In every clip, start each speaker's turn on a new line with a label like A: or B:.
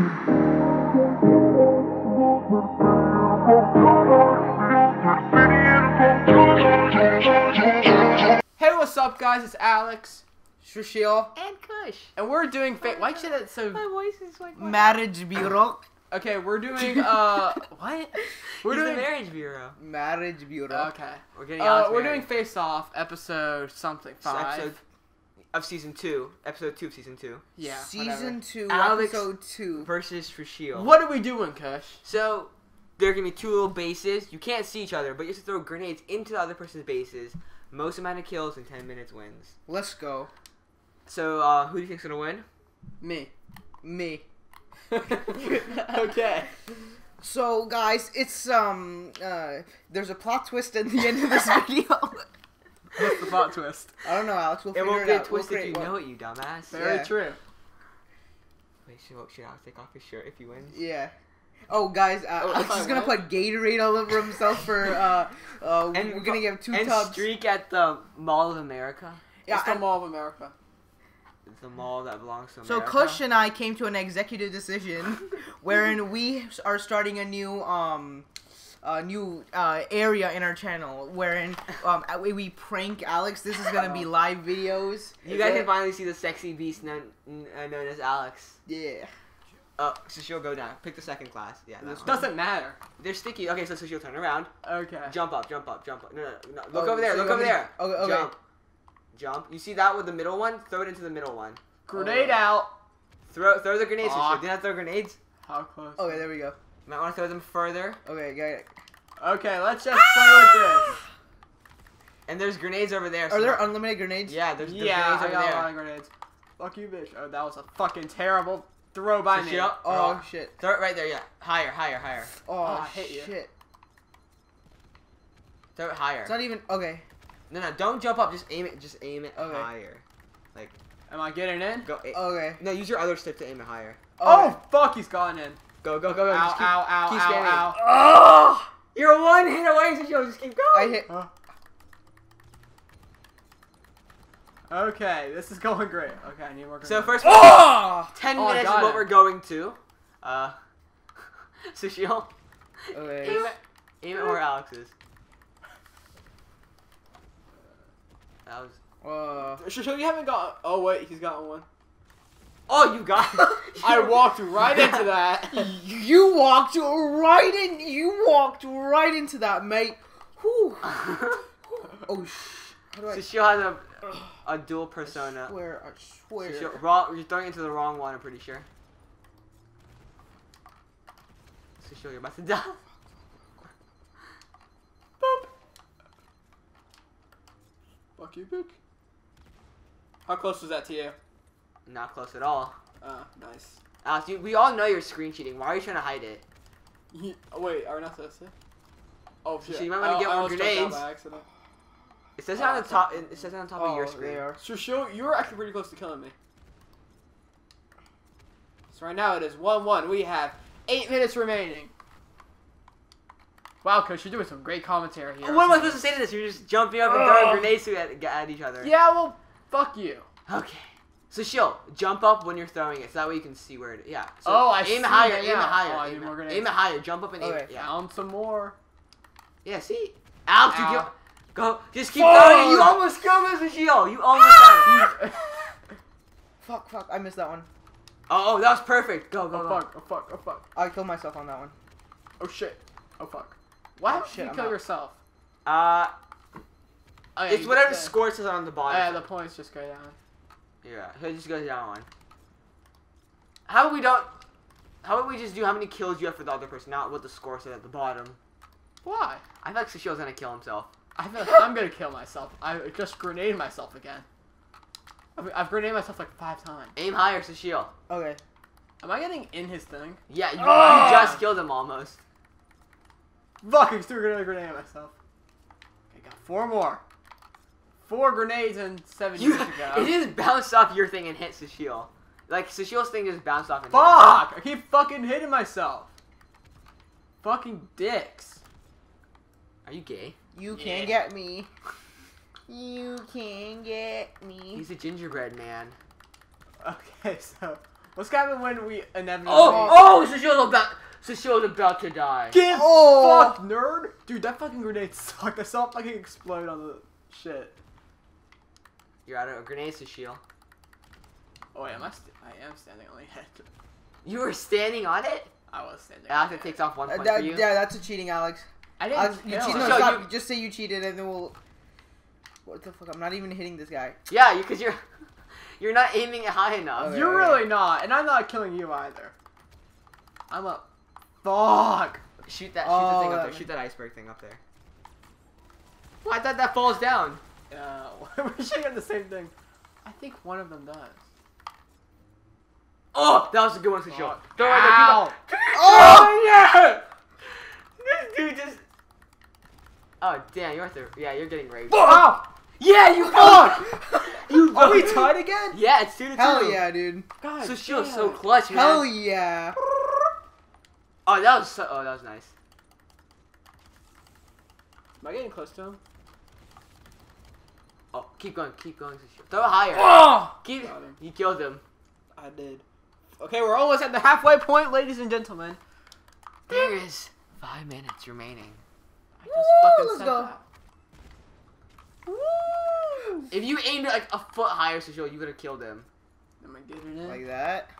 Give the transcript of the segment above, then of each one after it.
A: Hey, what's up, guys? It's Alex,
B: Srisheel.
C: And Kush.
A: and we're doing. Fa- Why'd you say that so?
C: My voice is like
B: Marriage Bureau.
A: Okay, we're doing. Uh, what? We're
C: He's
A: doing.
C: the marriage bureau.
B: Marriage Bureau.
A: Okay.
C: We're getting
A: Uh, we're
C: married.
A: doing Face Off episode something five.
C: episode of season two. Episode two of season two.
A: yeah.
B: Season two,
C: Alex-
B: episode two.
C: Versus Trishio.
A: whatever. What are we doing, Kush?
C: So there are gonna be two little bases. You can't see each other, but you have to throw grenades into the other person's bases. Most amount of kills in ten minutes wins.
B: Let's go.
C: So uh, who do you think's gonna win?
A: Me.
B: Me.
A: okay.
B: So guys, it's um uh there's a plot twist at the end of this video.
A: What's the plot twist?
B: I don't know, Alex. We'll
C: It
B: figure
C: won't
B: it
C: get
B: out.
C: twisted
B: we'll
C: if you
B: create
C: know it, you dumbass.
A: Very
B: Yeah.
A: true.
C: Wait, should, should Alex take off his shirt if he wins?
B: Yeah. Oh, guys, uh,
A: Oh,
B: Alex is gonna put Gatorade all over himself for uh uh.
C: And
B: we're gonna give two
C: and
B: tubs.
C: streak at the Mall of America.
B: Yeah,
A: it's the
B: and-
A: Mall of America.
C: The mall that belongs to
B: So Kush and I came to an executive decision wherein we are starting a new um a new uh, area in our channel wherein um we, we prank Alex. This is gonna be live videos.
C: You guys can finally see the sexy beast known, uh, known as Alex.
B: Yeah.
C: Oh, so she'll go down. Pick the second class. Yeah, that
B: This.
A: Doesn't matter.
C: They're sticky. Okay, so, so she'll turn around.
A: Okay.
C: Jump up, jump up, jump up. No, no, no. Look
B: Oh,
C: over there,
B: so
C: look over there.
B: okay, okay.
C: Jump. Jump. You see that with the middle one? Throw it into the middle one.
A: Grenade
B: Oh.
A: out.
C: Throw throw the grenades.
A: Aw.
C: Did not throw grenades?
A: How close?
B: Okay, there we go.
C: Might want to throw them further.
B: Okay, got it.
A: Okay, let's just play with this. Ah!
C: And there's grenades over there.
B: Are
C: so-
B: there unlimited grenades?
C: Yeah, there's, there's
A: Yeah,
C: grenades
A: I
C: over
A: got a lot of grenades. Fuck you, bitch. Oh, that was a fucking terrible throw by
C: So
A: me.
C: she'll-
B: Oh shit.
C: Throw it right there. Yeah, higher, higher, higher.
B: Oh, ah,
A: I hit you.
B: shit.
C: Throw it higher.
B: It's not even okay.
C: No, no, don't jump up. Just aim it. Just aim it
B: Okay.
C: higher. Like
A: Am I getting in?
C: go. a-
B: Okay.
C: no, use your other stick to aim it higher.
A: Oh, fuck, he's gone in.
C: Go, go, go, go.
A: Ow,
C: just keep,
A: ow, ow,
C: keep
A: ow,
C: spamming.
A: ow.
B: Oh!
C: You're one hit away, so you'll just keep going.
B: I
C: going.
B: hit.
A: Okay, this is going great. Okay, I need more.
C: So first,
B: Oh!
C: ten
A: Oh, I
C: minutes is what
A: it.
C: we're going to. Uh, Srisheel,
B: Okay.
C: aim it, aim it where Alex is. That was.
B: Uh,
A: Shusho, you haven't got. Oh wait, he's got one.
C: Oh, you got.
A: I walked right into that.
B: you walked right in. You walked right into that, mate. Whew. Oh sh. How do I?
C: Srisheel has a a dual persona.
B: Swear, I swear.
C: Srisheel, wrong, you're throwing into the wrong one. I'm pretty sure. Srisheel, you're about to die.
A: Boop. Fuck you, bitch. How close was that to you?
C: Not close at all.
A: Oh, nice.
C: Alex, you, we all know you're screen cheating. Why are you trying to hide it?
A: Oh, wait, are we not supposed to? Oh shit!
C: So you might wanna get oh,
A: I
C: more
A: almost jumped
C: grenades. It says it
A: Oh,
C: on the
A: oh,
C: top. It says it on top
B: Oh,
C: of your oh, screen.
B: they are.
A: Shusho, you were actually pretty close to killing me. So right now it is one-one. We have eight minutes remaining. Wow, Coach, you're doing some great commentary here.
C: What am I supposed to say to this? You're just jumping up and throwing grenades at, at each other.
A: Yeah, well, fuck you.
C: Okay. So Shill, jump up when you're throwing it, so that way you can see where it. Yeah. So
A: Oh, I
C: aim
A: see
C: it higher.
A: that,
C: Aim
A: yeah.
C: it higher.
A: Oh,
C: aim,
A: need
C: it, aim it higher. Jump up and aim
B: Okay.
C: it. Yeah.
A: Found some more.
C: Yeah. See. Alex, you
A: Ow.
C: get, go. Just keep
A: Fuck.
C: throwing it. You almost killed us, Shill. You almost got it.
B: Fuck, fuck. I missed that one.
C: Oh, oh, that was perfect. Go, go,
A: oh
C: go.
A: fuck! Oh fuck! Oh fuck!
B: I killed myself on that one.
A: Oh shit! Oh fuck! Why
B: Oh,
A: would
B: shit,
A: you
B: I'm
A: kill
B: out.
A: yourself?
C: Uh,
A: Oh, yeah,
C: it's
A: you-
C: whatever
A: yeah.
C: score says on the bottom.
A: yeah, the points just go down.
C: Yeah, so it just goes down one. How about we don't? How about we just do how many kills you have for the other person, not what the score said at the bottom?
A: Why?
C: I feel like Srisheel's gonna kill himself.
A: I feel like I'm gonna kill myself. I just grenade myself again. I've, I've grenaded myself like five times.
C: Aim higher, Srisheel.
B: Okay.
A: Am I getting in his thing?
C: Yeah, you,
A: Ah!
C: you just killed him almost.
A: Fucking I'm still gonna grenade myself. Okay, got four more. Four grenades and seven
C: You,
A: years ago.
C: it just bounced off your thing and hit Srisheel. Like Srisheel's thing just bounced off and hit
A: Fuck! I keep fucking hitting myself. Fucking dicks.
C: Are you gay?
B: You
A: Yeah.
B: can get me. You can get me.
C: He's a gingerbread man.
A: Okay, so What's gonna happen when we inevitably
C: Oh, oh, Sushio's about, Sushio's about to die.
A: Get
B: Oh.
A: fucked, nerd! Dude, that fucking grenade sucked. I saw it fucking explode on the shit.
C: You're out of grenades, shield.
A: Oh wait, am I? St- I am standing on the edge.
C: You were standing on it?
A: I was standing.
C: Alex,
A: on
C: it
A: the
C: takes off one
B: Uh,
C: point
B: that-
C: for you.
B: yeah, that's a cheating, Alex.
A: I didn't
B: Alex, you
A: kill
B: cheated.
A: him.
B: No,
C: So
B: stop.
C: you-
B: Just say you cheated, and then we'll. What the fuck? I'm not even hitting this guy.
C: Yeah, because you're, you're not aiming it high enough.
B: Okay.
A: You're really not, and I'm not killing you either. I'm a. Fuck!
C: Shoot that, shoot
B: Oh,
C: that thing up there.
B: ma-
C: Shoot that iceberg thing up there. Well, I thought that falls down.
A: Yeah, we're shooting at the same thing. I think one of them does.
C: Oh, that was a good one, Sushio.
A: Fuck.
C: Throw it right
A: Ow.
C: there. Keep Oh, yeah! This dude just. Oh, damn, you're right there. Yeah, you're getting raped.
A: Oh.
C: Yeah, you fuck! you
A: Are we tied again?
C: Yeah, it's two to two.
B: Hell yeah, dude.
A: God,
C: Sushio's
A: damn
C: so
A: it.
C: clutch, man.
B: Hell yeah.
C: Oh, that was so. Oh, that was nice.
A: Am I getting close to him?
C: Oh, keep going, keep going, Throw it higher.
A: Oh!
C: Keep.
A: Got him.
C: You killed him.
A: I did. Okay, we're almost at the halfway point, ladies and gentlemen.
C: There is five minutes remaining.
A: I just
B: Woo,
A: fucking
B: let's
A: said
B: go.
A: that.
C: If you aimed it like a foot higher, Sushio, you could have killed him.
A: Am I getting it?
B: Like that.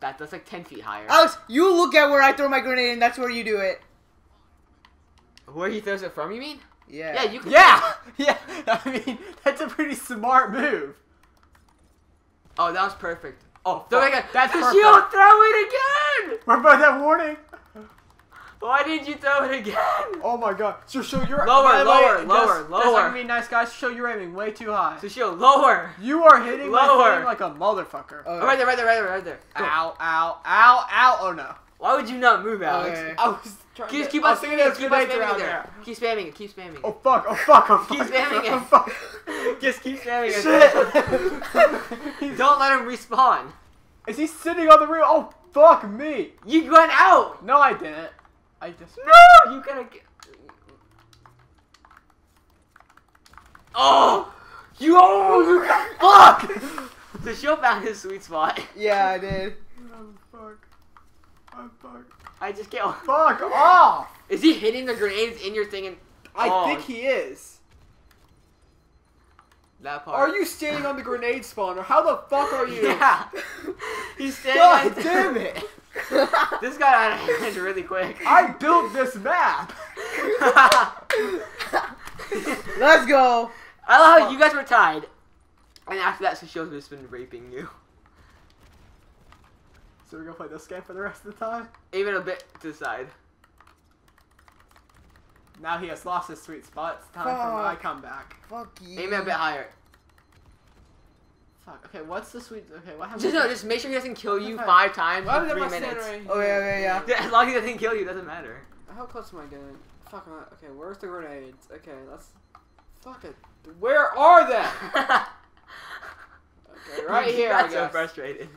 C: That, that's like 10 feet higher.
B: Alex, you look at where I throw my grenade, and that's where you do it.
C: Where he throws it from, you mean?
B: Yeah.
C: Yeah, you could.
A: yeah! Yeah! I mean, that's a pretty smart move.
C: Oh, that was perfect.
A: Oh,
C: Throw it
A: fuck. That's
C: Sushio,
A: perfect.
C: throw it again!
A: We're both warning.
C: Why didn't you throw it again?
A: Oh my god. So show your
C: Lower,
A: the way,
C: lower,
A: just-
C: lower,
A: just
C: lower.
A: like me nice guys, show you're aiming way too high.
C: Sushio, lower.
A: You are hitting
C: Lower.
A: like a motherfucker.
B: Oh,
C: Oh, right there, right there, right there, right there. Go.
A: Ow, ow, ow, ow, oh no.
C: Why would you not move, Alex?
B: Okay.
A: I was trying
C: Keep,
A: to
C: keep on
A: was thinking
C: spamming it, keep on spamming it there.
A: there.
C: Keep spamming it, keep spamming it.
A: Oh fuck, oh fuck, oh fuck.
C: Keep spamming oh, it.
A: Oh fuck.
C: Just keep spamming it.
A: Shit.
C: Don't let him respawn.
A: Is he sitting on the roof? Oh fuck me.
C: You went out.
A: No, I didn't. I just.
C: No, you gotta get. Oh, you oh you got fuck. So she'll found his sweet spot.
B: Yeah, I did.
A: Oh fuck.
C: I just can't.
A: Fuck off.
C: Is he hitting the grenades in your thing and
A: I
C: Oh.
A: think he is.
C: that part?
A: Are you standing on the grenade spawner? How the fuck are you?
C: Yeah. He's standing.
A: God
C: on-
A: damn it.
C: This got out of hand really quick.
A: I built this map.
B: Let's go.
C: I love how you guys were tied. And after that, Sushio's just been raping you.
A: So we're gonna play this game for the rest of the time?
C: Even a bit to the side.
A: Now he has lost his sweet spot. It's time for my
B: Fuck.
A: comeback.
B: Fuck you.
C: Aim it a bit higher.
A: Fuck. Okay, what's the sweet? Okay, what happens?
C: Just no, just make sure he doesn't kill you
A: Okay.
C: five times
A: Why
C: in
A: did
C: three
A: I stand
C: minutes.
A: right
B: Oh, yeah, yeah, yeah.
C: Yeah, As long as he doesn't kill you, it doesn't matter.
A: How close am I getting? Fuck. am I- Okay, where's the grenades? Okay, let's. Fuck it. Where are they? Okay, right here.
C: got
A: I
C: so frustrated.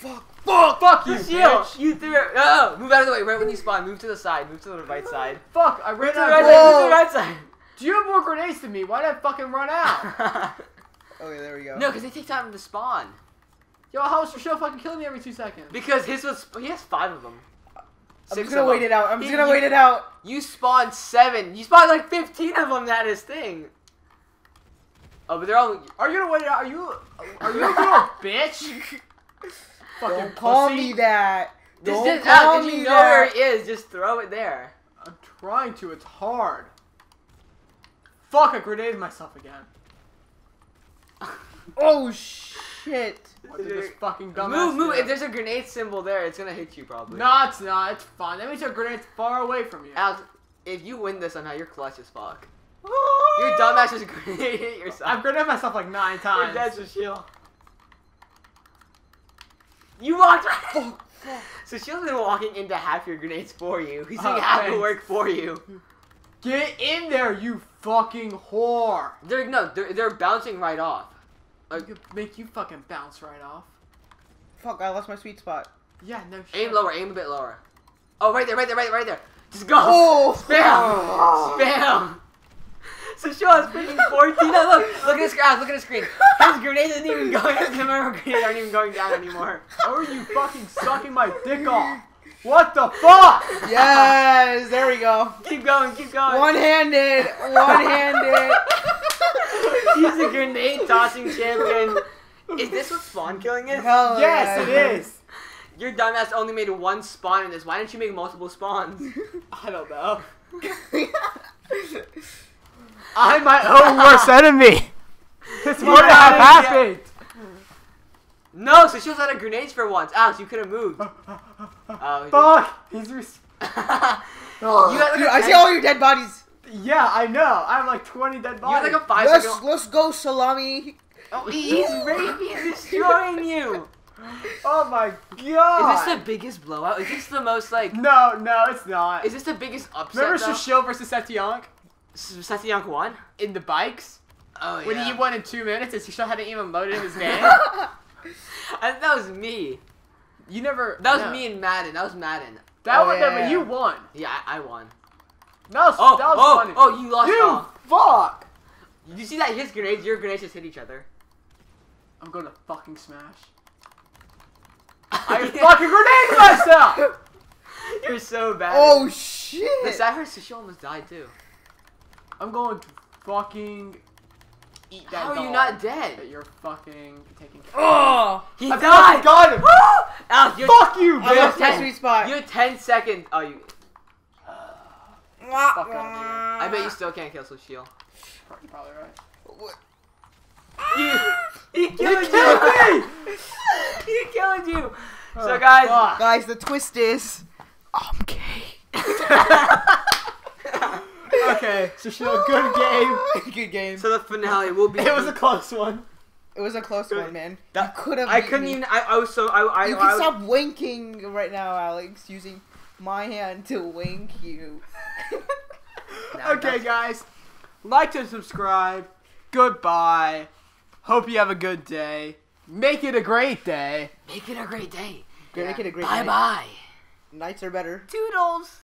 B: Fuck.
A: Fuck! Fuck you,
C: You shield!
A: bitch!
C: You threw it! No! Move out of the way, right when you spawn. Move to the side. Move to the right side.
A: Fuck! I
C: Move
A: ran
C: to the right side. Move to the right side.
A: Do you have more grenades than me? Why did I fucking run out?
B: Okay, there we go.
C: no, because they take time to spawn.
A: Yo, how is your show fucking killing me every two seconds?
C: Because his was. He has five of them.
B: I'm
C: Six
B: just gonna wait
C: them.
B: it out. I'm
C: He-
B: just gonna
C: you-
B: wait it out.
C: You spawned seven. You spawned like 15 of them That is his thing. Oh, but they're all.
A: Are you gonna wait it out? Are you? Are you a little bitch? Fucking
B: Don't call
A: pussy.
B: me that.
C: Just,
B: Don't
C: just,
B: call
C: Alex,
B: me
C: you know where
B: that.
C: it is, just throw it there.
A: I'm trying to. It's hard. Fuck! I grenaded myself again.
B: Oh shit.
A: What did this fucking dumbass
C: Move, move.
A: do?
C: If there's a grenade symbol there, it's gonna hit you probably.
A: No, it's not. It's fine. That means your grenade's far away from you.
C: Alex, if you win this somehow, you're clutch as fuck. Your dumbass just grenade hit yourself.
A: I've grenaded myself like nine
C: Your
A: times.
C: dad's a shield. You walked right. So she's been walking into half your grenades for you. He's ah, doing
A: Oh,
C: half the work for you.
A: Get in there, you fucking whore!
C: They're no, they're they're bouncing right off.
A: I could make you fucking bounce right off.
B: Fuck, I lost my sweet spot.
A: Yeah, no shit.
C: Aim lower, aim a bit lower. Oh, right there, right there, right there, right there. Just go.
B: Oh!
C: Spam! Spam! So Sean's freaking 14. No, look, look at his screen. Look at his screen. His grenade isn't even going. His number grenades aren't even going down anymore.
A: How are you fucking sucking my dick off? What the fuck?
B: Yes, there we go.
C: Keep going, keep going.
B: One-handed, one-handed.
C: He's a grenade tossing champion. Is this what spawn killing is?
B: Hell
A: Yes,
B: yeah.
A: it is.
C: Your dumbass only made one spawn in this. Why didn't you make multiple spawns?
A: I don't know. I'm my own worst enemy. This would
C: Yeah,
A: have
C: yeah.
A: happened.
C: No, so she was out of grenades for once. Alex, you could have moved. Oh,
A: Fuck. He's. Res-
C: did. you had like
B: Dude,
C: a
B: I see
C: 10
B: all your dead bodies.
A: yeah, I know. I have like 20 dead
C: You had
A: bodies.
C: like a five
B: Let's
C: second.
B: let's go, salami.
C: Oh, he's raping and destroying you.
A: oh my god.
C: Is this the biggest blowout? Is this the most like?
A: No, no, it's not.
C: Is this the biggest upset?
A: Remember
C: though?
A: Shishil versus Setyank
C: Satyank won.
A: in the bikes?
C: Oh
A: When he won in two minutes and Shishil hadn't even loaded his van?
C: I, that was me.
A: you never.
C: That was
A: no.
C: me and Madden. That was Madden.
A: That
B: Oh,
A: one,
B: yeah.
A: but you won.
C: Yeah, I, I won.
A: That was,
C: Oh,
A: that was
C: oh,
A: funny.
C: oh! You lost.
A: you
C: all.
A: fuck!
C: Did you see that? His grenades, your grenades just hit each other.
A: I'm gonna fucking smash. I fucking grenade myself!
C: You're so bad.
B: Oh shit.
C: The is Sushi almost died too.
A: I'm going to fucking eat that
C: How are you
A: dog
C: not dead?
A: That you're fucking taking care
B: Oh.
C: He
A: I
C: died.
A: got him!
C: Alex, ah, you're,
A: Fuck you,
B: I
A: bitch!
B: lost my
C: ten.
B: sweet spot.
C: you're 10 seconds. Oh, you.
A: Fuck outta
C: I bet you still can't kill Srisheel.
A: You're probably right.
C: You. Ah! He
A: You
C: killed
A: killed
C: you.
A: me!
C: he killed you. Oh, so
A: Oh,
C: guys.
A: fuck.
B: Guys, the twist is, I'm gay.
A: okay, Srisheel, good game.
B: Good game.
C: So the finale will be.
A: It was a close one.
B: It was a close one, man.
C: That-
B: could have.
C: I couldn't even. I, I was so. I. I,
B: You
C: I
B: can
C: was-
B: stop winking right now, Alex. Using my hand to wink you.
C: Nah,
A: Okay,
C: that's-
A: guys, like and subscribe. Goodbye. Hope you have a good day. Make it a great day.
C: Make it a great day.
B: Make it a great
C: Bye
B: night.
C: bye.
B: Nights are better.
C: Toodles.